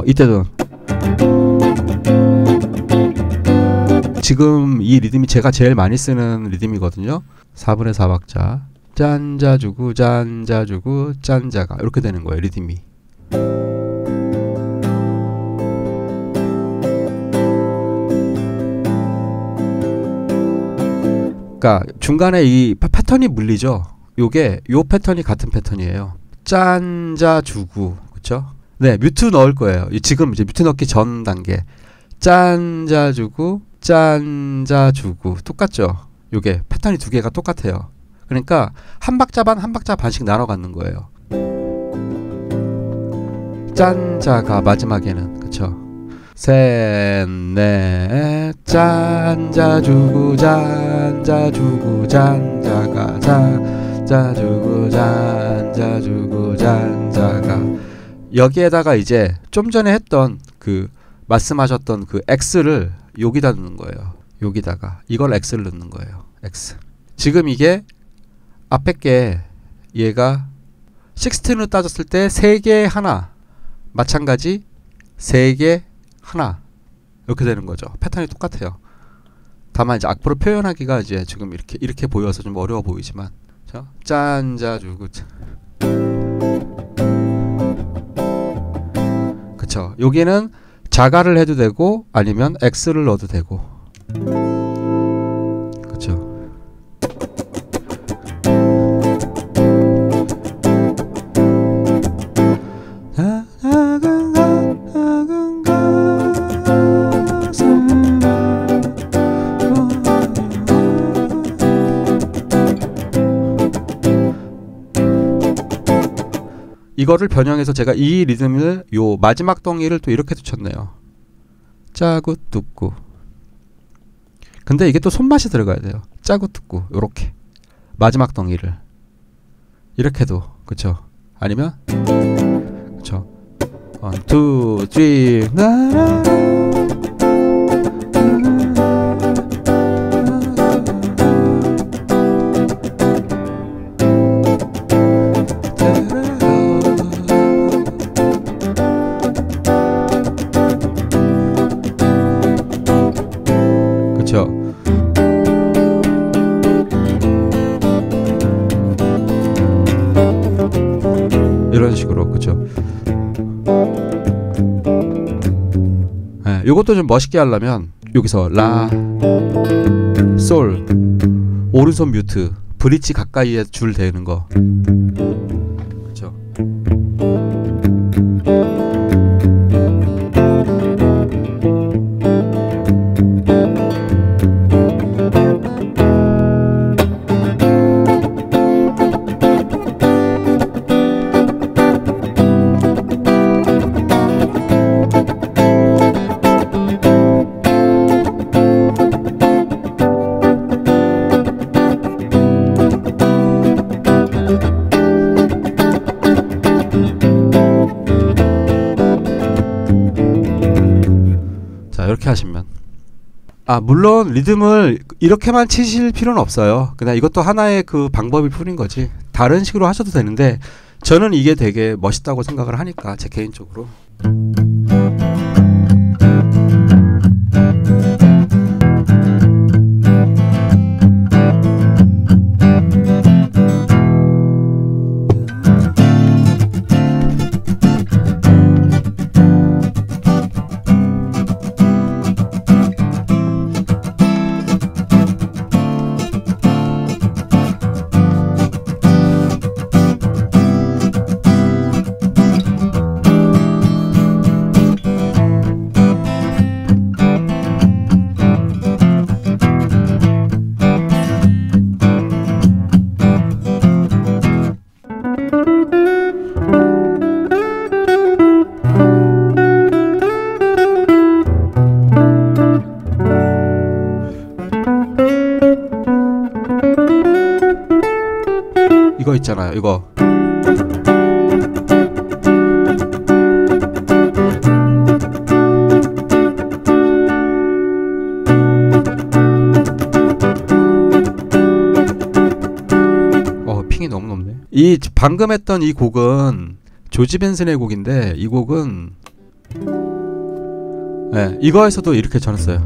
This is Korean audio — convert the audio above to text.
어 이때도 지금 이 리듬이 제가 제일 많이 쓰는 리듬이거든요. 4분의 4박자 짠자 주고 짠자 주고 짠자가 이렇게 되는 거예요 리듬이. 그러니까 중간에 이 파- 패턴이 물리죠. 요게 요 패턴이 같은 패턴이에요. 짠자 주고 그쵸? 네 뮤트 넣을 거예요. 이- 지금 이제 뮤트 넣기 전 단계 짠자 주고 짠자 주고 똑같죠. 요게 패턴이 두 개가 똑같아요. 그러니까 한 박자 반 한 박자 반씩 나눠 갖는 거예요. 짠자가 마지막에는 그쵸? 셋넷 짠자 주고 짠자 주고 짠자가 짠자 주고 짠자 주고 짠자가 여기에다가 이제 좀 전에 했던 그 말씀하셨던 그 x를 여기다 넣는 거예요. 여기다가 이걸 x를 넣는 거예요. x. 지금 이게 앞에 게 얘가 16으로 따졌을 때 3개 하나 마찬가지 3개 하나 이렇게 되는 거죠. 패턴이 똑같아요. 다만 이제 악보로 표현하기가 이제 지금 이렇게 이렇게 보여서 좀 어려워 보이지만 자, 짠자 주고 그쵸. 여기는 자가를 해도 되고 아니면 x를 넣어도 되고 이거를 변형해서 제가 이 리듬을 요 마지막 덩이를 또 이렇게 붙였네요. 짜고 뜯고. 근데 이게 또 손맛이 들어가야 돼요. 짜고 뜯고 요렇게 마지막 덩이를 이렇게도 그쵸? 아니면 그쵸? one, two, three, 나라. 그쵸? 이런 식으로 그쵸? 예, 요것도 좀 멋있게 하려면 여기서 라, 솔, 오른손 뮤트, 브릿지 가까이에 줄 대는 거. 이렇게 하시면. 아 물론 리듬을 이렇게만 치실 필요는 없어요. 그냥 이것도 하나의 그 방법일 뿐인 거지. 다른 식으로 하셔도 되는데 저는 이게 되게 멋있다고 생각을 하니까 제 개인적으로 이거 있잖아요 이거 어 핑이 너무 높네 이 방금 했던 이 곡은 조지 벤슨의 곡인데 이 곡은 네, 이거에서도 이렇게 써요.